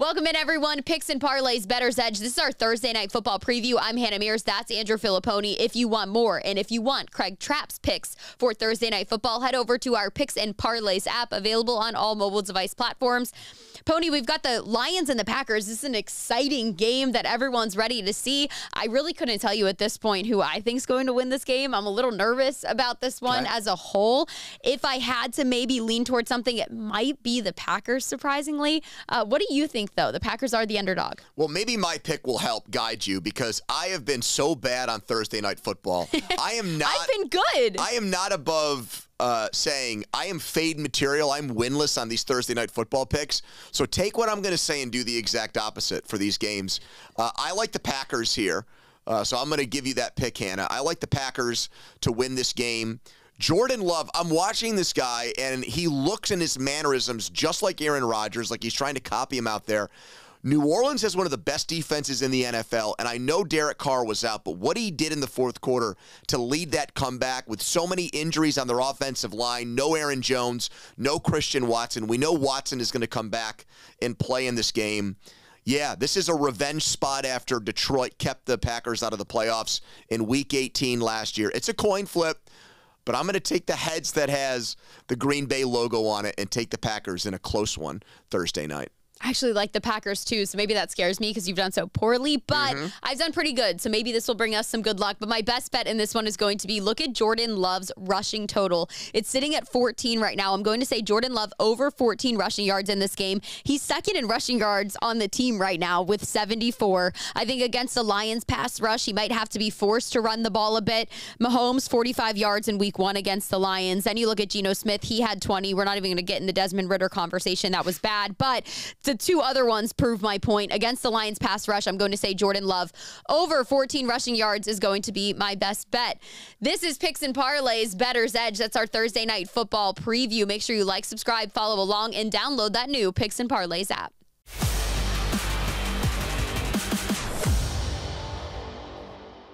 Welcome in, everyone. Picks and parlays, Bettors Edge. This is our Thursday night football preview. I'm Hannah Mears. That's Andrew Filipponi. If you want more, and if you want Craig Trapp's picks for Thursday night football, head over to our Picks and Parlays app, available on all mobile device platforms. Pony, we've got the Lions and the Packers. This is an exciting game that everyone's ready to see. I really couldn't tell you at this point who I think is going to win this game. I'm a little nervous about this one okay. as a whole. If I had to maybe lean towards something, it might be the Packers, surprisingly. Uh, what do you think? Though. The Packers are the underdog. Well, maybe my pick will help guide you because I have been so bad on Thursday night football. I am not. I've been good. I am not above uh, saying I am fade material. I'm winless on these Thursday night football picks. So take what I'm going to say and do the exact opposite for these games. Uh, I like the Packers here. Uh, so I'm going to give you that pick, Hannah. I like the Packers to win this game. Jordan Love, I'm watching this guy, and he looks in his mannerisms just like Aaron Rodgers, like he's trying to copy him out there. New Orleans has one of the best defenses in the NFL, and I know Derek Carr was out, but what he did in the fourth quarter to lead that comeback with so many injuries on their offensive line, no Aaron Jones, no Christian Watson. We know Watson is going to come back and play in this game. Yeah, this is a revenge spot after Detroit kept the Packers out of the playoffs in week 18 last year. It's a coin flip but I'm going to take the heads that has the Green Bay logo on it and take the Packers in a close one Thursday night actually like the Packers too, so maybe that scares me because you've done so poorly. But mm-hmm. I've done pretty good, so maybe this will bring us some good luck. But my best bet in this one is going to be look at Jordan Love's rushing total. It's sitting at 14 right now. I'm going to say Jordan Love over 14 rushing yards in this game. He's second in rushing yards on the team right now with 74. I think against the Lions pass rush, he might have to be forced to run the ball a bit. Mahomes 45 yards in week one against the Lions. Then you look at Geno Smith, he had 20. We're not even going to get in the Desmond Ridder conversation. That was bad, but the two other ones prove my point. Against the Lions pass rush, I'm going to say Jordan Love over 14 rushing yards is going to be my best bet. This is Picks and Parlays Bettors Edge. That's our Thursday night football preview. Make sure you like, subscribe, follow along, and download that new Picks and Parlays app.